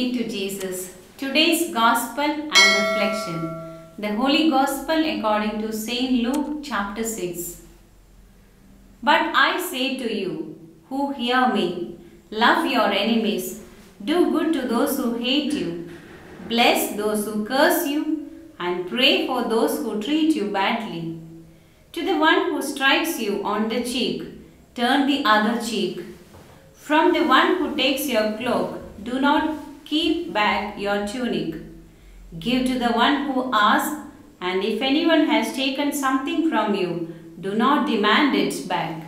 Be to Jesus. Today's Gospel and Reflection. The Holy Gospel according to St. Luke chapter 6. But I say to you who hear me, love your enemies, do good to those who hate you, bless those who curse you, and pray for those who treat you badly. To the one who strikes you on the cheek, turn the other cheek. From the one who takes your cloak, do not keep back your tunic. Give to the one who asks, and if anyone has taken something from you, do not demand it back.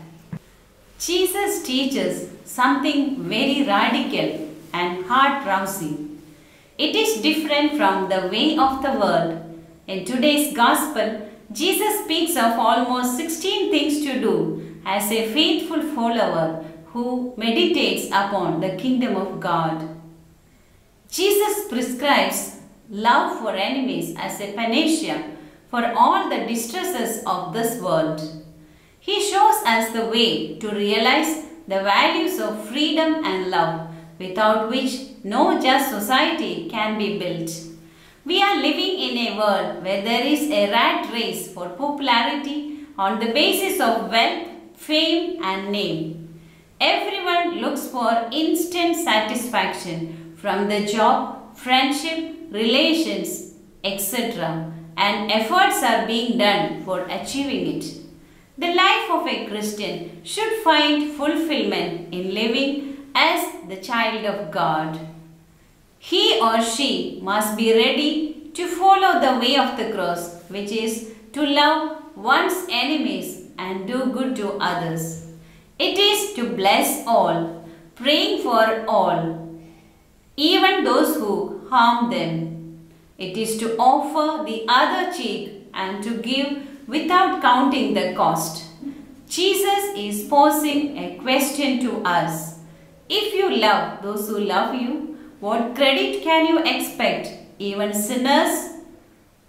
Jesus teaches something very radical and heart rousing. It is different from the way of the world. In today's Gospel, Jesus speaks of almost 16 things to do as a faithful follower who meditates upon the kingdom of God. Jesus prescribes love for enemies as a panacea for all the distresses of this world. He shows us the way to realize the values of freedom and love without which no just society can be built. We are living in a world where there is a rat race for popularity on the basis of wealth, fame and name. Everyone looks for instant satisfaction from the job, friendship, relations, etc. and efforts are being done for achieving it. The life of a Christian should find fulfillment in living as the child of God. He or she must be ready to follow the way of the cross, which is to love one's enemies and do good to others. It is to bless all, praying for all, even those who harm them. It is to offer the other cheek and to give without counting the cost. Jesus is posing a question to us. If you love those who love you, what credit can you expect? Even sinners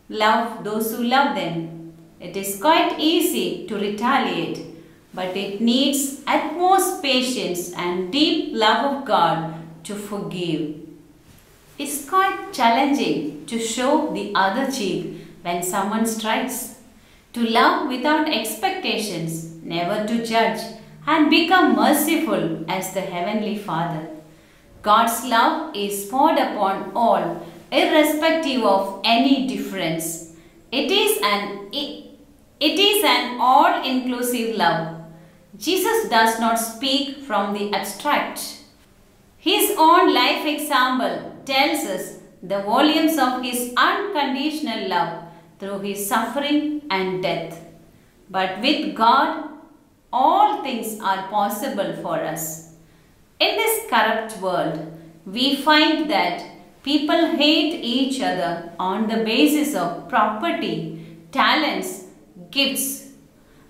love those who love them. It is quite easy to retaliate, but it needs utmost patience and deep love of God to forgive. It's quite challenging to show the other cheek when someone strikes, to love without expectations, never to judge, and become merciful as the Heavenly Father. God's love is poured upon all, irrespective of any difference. It is an, it is an all-inclusive love. Jesus does not speak from the abstract. His own life example tells us the volumes of his unconditional love through his suffering and death. But with God, all things are possible for us. In this corrupt world, we find that people hate each other on the basis of property, talents, gifts.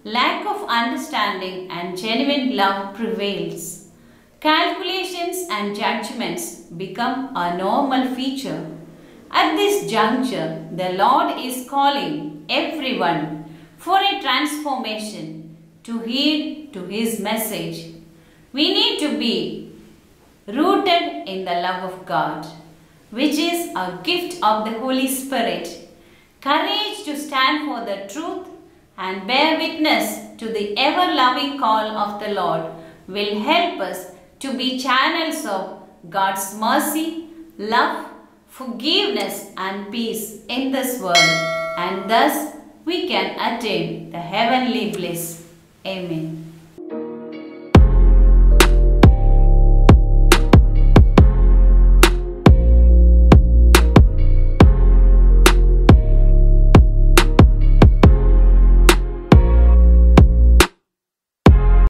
Lack of understanding and genuine love prevails. Calculations and judgments become a normal feature. At this juncture, the Lord is calling everyone for a transformation to heed to His message. We need to be rooted in the love of God, which is a gift of the Holy Spirit. Courage to stand for the truth and bear witness to the ever-loving call of the Lord will help us to be channels of God's mercy, love, forgiveness and peace in this world and thus we can attain the heavenly bliss. Amen.